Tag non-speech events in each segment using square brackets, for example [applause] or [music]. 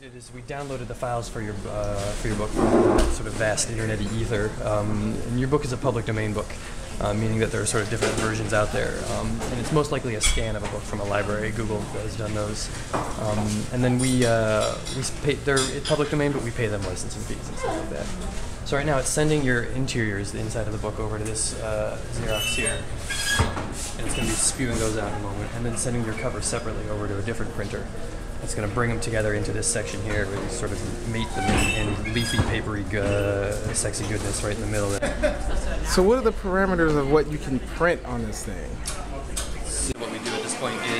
did is we downloaded the files for your uh, for your book from sort of vast internet ether. Um, and your book is a public domain book, uh, meaning that there are sort of different versions out there. Um, and it's most likely a scan of a book from a library. Google has done those. Um, and then we uh, we pay, they're public domain, but we pay them licensing fees and stuff like that. So right now it's sending your interiors, the inside of the book, over to this uh, Xerox here. And it's going to be spewing those out in a moment, and then sending your cover separately over to a different printer. It's going to bring them together into this section here, where you sort of meet them in, in leafy, papery, uh, sexy goodness right in the middle. There. So what are the parameters of what you can print on this thing? What we do at this point is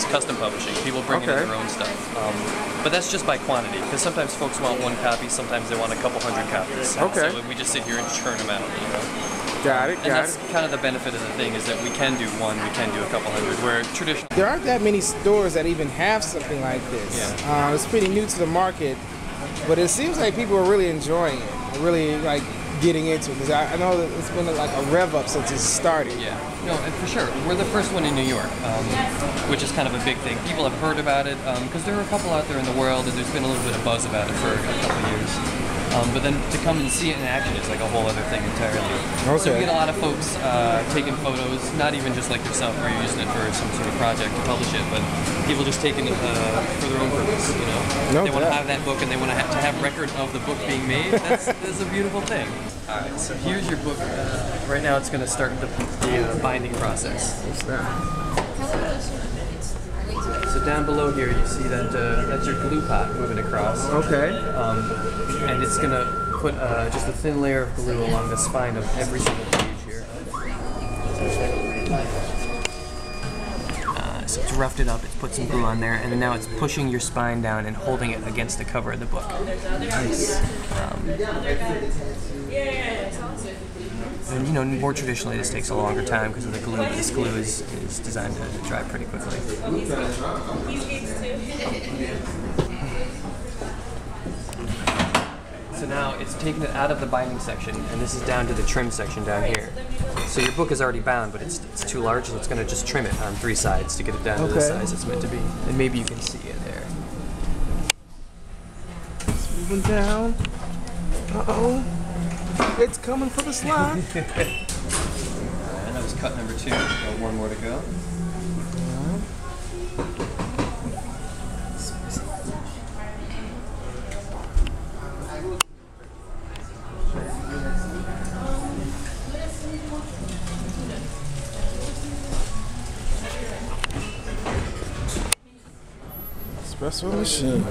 is custom publishing. People bring Okay. in their own stuff, um, but that's just by quantity. Because sometimes folks want one copy, sometimes they want a couple hundred copies. Okay. So we just sit here and churn them out. You know? Got it, And got that's it. kind of the benefit of the thing is that we can do one, we can do a couple hundred. Where traditional. There aren't that many stores that even have something like this. Uh, it's pretty new to the market, but it seems like people are really enjoying it, really like getting into it. Because I, I know that it's been like a rev up since it started. Yeah, no, and for sure. We're the first one in New York, um, which is kind of a big thing. People have heard about it because there are a couple out there in the world, and there's been a little bit of buzz about it for a couple of years. Um, but then to come and see it in action is like a whole other thing entirely. Okay. So we get a lot of folks uh, taking photos, not even just like yourself, where you're using it for some sort of project to publish it, but people just taking it uh, for their own purpose. You know, No they want to have that book and they want to have, to have record of the book being made. That's, that's a beautiful thing. All right, so here's your book. Uh, right now, it's going to start the, the uh, binding process. What's that? So down below here, you see that uh, that's your glue pot moving across, Okay. um, and it's going to put uh, just a thin layer of glue along the spine of every single page here. So it's roughed it up, it's put some glue on there, and now it's pushing your spine down and holding it against the cover of the book. Nice. Um, and you know, more traditionally, this takes a longer time because of the glue. But this glue is, is designed to dry pretty quickly. So now it's taken it out of the binding section, and this is down to the trim section down here. So your book is already bound, but it's, it's too large, so it's going to just trim it on three sides to get it down to the size it's meant to be. And maybe you can see it there. It's moving down. Uh oh. It's coming for the slide. [laughs] And that was cut number two. Got one more to go. That's what machine.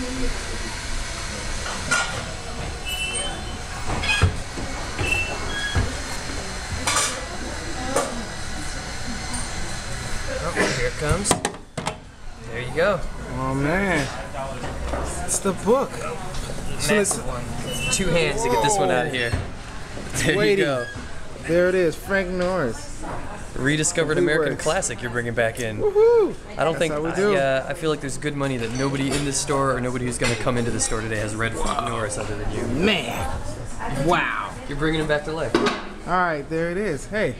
Thank comes. There you go. Oh man. It's the book. So it's- one. Two hands to get this one out of here. There you go. There it is, Frank Norris. Rediscovered American works. classic you're bringing back in. Woohoo! I don't That's think how we do. I, uh, I feel like there's good money that nobody in this store or nobody who's going to come into the store today has read Frank Norris other than you. Man. Wow. You're bringing him back to life. All right, there it is. Hey,